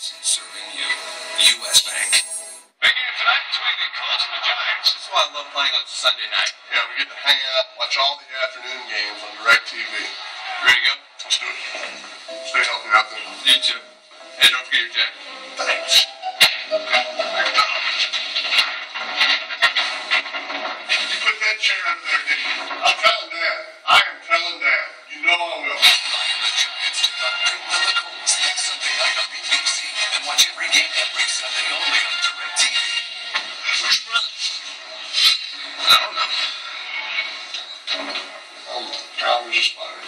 Serving you. U.S. Bank. Tonight between the Colts and the Giants. That's why I love playing on Sunday night. Yeah, we get to hang out and watch all the afternoon games on DirecTV. Ready to go? Let's do it. Stay healthy out there. You too. Hey, don't forget your jacket. Thanks. You put that chair up there, you? I'm telling Dad. I am telling Dad. You know I will. Lion the Giants Bring on the Colts next Sunday night every Sunday only on DirecTV. Brother? I don't know. Um, I was just fine.